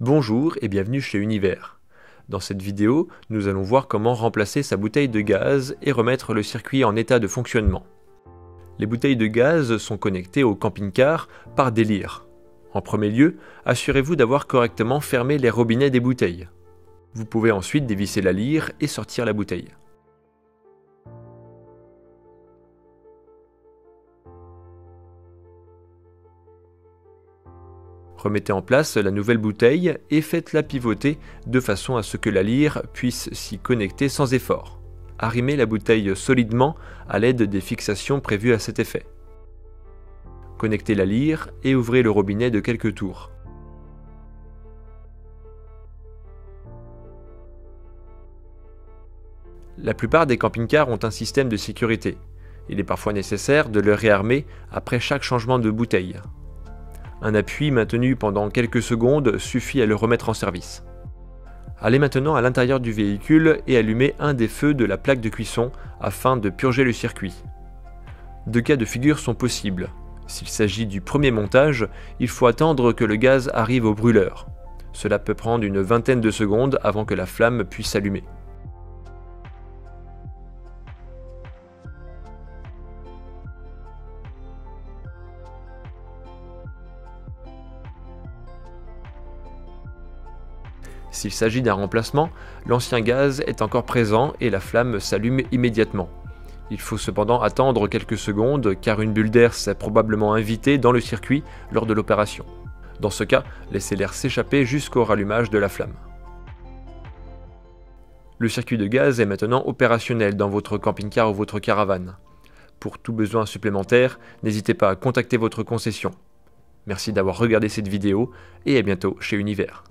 Bonjour et bienvenue chez Univers. Dans cette vidéo, nous allons voir comment remplacer sa bouteille de gaz et remettre le circuit en état de fonctionnement. Les bouteilles de gaz sont connectées au camping-car par des lyres. En premier lieu, assurez-vous d'avoir correctement fermé les robinets des bouteilles. Vous pouvez ensuite dévisser la lyre et sortir la bouteille. Remettez en place la nouvelle bouteille et faites-la pivoter de façon à ce que la lyre puisse s'y connecter sans effort. Arrimez la bouteille solidement à l'aide des fixations prévues à cet effet. Connectez la lyre et ouvrez le robinet de quelques tours. La plupart des camping-cars ont un système de sécurité. Il est parfois nécessaire de le réarmer après chaque changement de bouteille. Un appui maintenu pendant quelques secondes suffit à le remettre en service. Allez maintenant à l'intérieur du véhicule et allumez un des feux de la plaque de cuisson afin de purger le circuit. Deux cas de figure sont possibles. S'il s'agit du premier montage, il faut attendre que le gaz arrive au brûleur. Cela peut prendre une vingtaine de secondes avant que la flamme puisse s'allumer. S'il s'agit d'un remplacement, l'ancien gaz est encore présent et la flamme s'allume immédiatement. Il faut cependant attendre quelques secondes car une bulle d'air s'est probablement invitée dans le circuit lors de l'opération. Dans ce cas, laissez l'air s'échapper jusqu'au rallumage de la flamme. Le circuit de gaz est maintenant opérationnel dans votre camping-car ou votre caravane. Pour tout besoin supplémentaire, n'hésitez pas à contacter votre concession. Merci d'avoir regardé cette vidéo et à bientôt chez Univers.